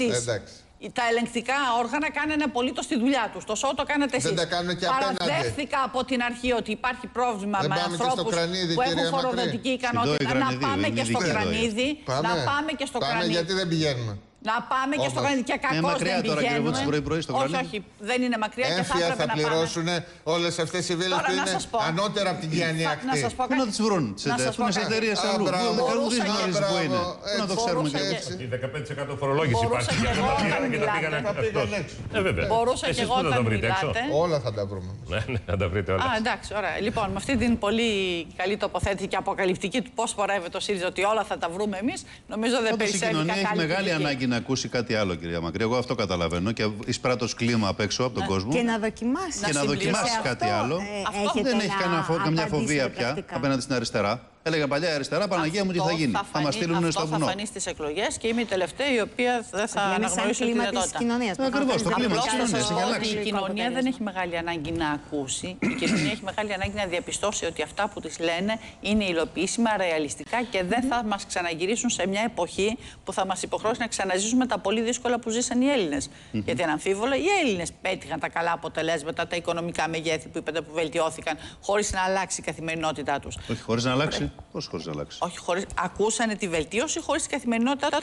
Εντάξει. Τα ελεγκτικά όργανα κάνανε απολύτως τη δουλειά τους. Το ΣΟ το κάνετε εσείς. Δεν τα κάνουν και απέναντι. Παραδέχθηκα από την αρχή ότι υπάρχει πρόβλημα Δεν με πάμε και στο ανθρώπους κρανίδι, που έχουν κυρία Μακρύ. φοροδοτική ικανότητα. Στην Να Κρανίδι, πάμε είναι και στο δική εδώ. κρανίδι. Να πάμε και στο Πάμε κρανίδι. γιατί δεν πηγαίνουμε. Να πάμε και στο Όμως. κρανίδι. Και κακώς μακριά δεν τώρα, κύριε πηγαίνουμε. Βούτση, πρωί-πρωί στο όχι, κρανίδι. όχι, δεν είναι μακριά και θα Έμφυα έπρεπε θα να πάμε. πληρώσουν όλες αυτές οι βίλες Τώρα που να είναι σας πω. ανώτερα από την Κιάνη Θα- ακτή. Να σας πω Πού να κάτι. τις βρουν τι Να εταιρείε, σας που είναι σε πω κάτι. εταιρείες Α, αλλού. μπράβο. Που δεν Μπορούσα γνωρίζει και- που είναι. Μπράβο, Πού να το έτσι, ξέρουμε μπορούσα και και- έτσι. Η 15% φορολόγηση Μπορούσα υπάρχει. και εγώ Τα όταν πήγανε και τα μιλάτε. πήγανε Τα πήγαν εκτός. έξω. Ε, βέβαια. Μπορούσα Εσείς και εγώ πού θα τα όταν βρείτε έξω. μιλάτε. Όλα θα τα βρούμε. Ναι, ναι, να τα βρείτε όλα. Α, εντάξει, ωραία. Λοιπόν, με αυτή την πολύ καλή τοποθέτηση και αποκαλυπτική του πώς πορεύεται ο ΣΥΡΙΖΑ ότι όλα θα τα βρούμε εμείς, νομίζω δεν Πάντως η περισσεύει κοινωνία έχει κακάλη μεγάλη κριτική. ανάγκη να ακούσει κάτι άλλο, κυρία Μακρύ. Εγώ αυτό καταλαβαίνω και εισπράττω κλίμα απ' έξω από τον κόσμο. Και να δοκιμάσεις. Να και να συμπληρώσει δοκιμάσεις Σε κάτι αυτό, άλλο. ε, Αυτό έχετε Δεν έχει να κανένα φο- καμιά απαντήσετε φοβία πια πρακτικά. απέναντι στην αριστερά. Έλεγα παλιά αριστερά, Παναγία μου τι θα Αυτό γίνει. Θα φανεί- μας στείλουν στο Αυτό θα βουνό. φανεί στις εκλογές και είμαι η τελευταία η οποία δεν θα Λέμε σαν αναγνωρίσω τη κλίμα της δυνατότητα. κοινωνίας. Ε, ακριβώς, το κλίμα της Απλώς θα κοινωνίας σας έχει πω αλλάξει. ότι η κοινωνία δεν έχει μεγάλη ανάγκη να ακούσει. Η κοινωνία έχει μεγάλη ανάγκη να διαπιστώσει ότι αυτά που της λένε είναι υλοποιήσιμα, ρεαλιστικά και δεν θα μας ξαναγυρίσουν σε μια εποχή που θα μας υποχρεώσει να ξαναζήσουμε τα πολύ δύσκολα που ζήσαν οι Έλληνες. Γιατί αναμφίβολα οι Έλληνες πέτυχαν τα καλά αποτελέσματα, τα οικονομικά μεγέθη που είπατε που βελτιώθηκαν, χωρίς να αλλάξει η καθημερινότητά τους. Όχι, χωρίς να αλλάξει. Πώς χωρίς να αλλάξει; Όχι, χωρίς, ακούσανε τη βελτίωση χωρίς η καθημερινότητα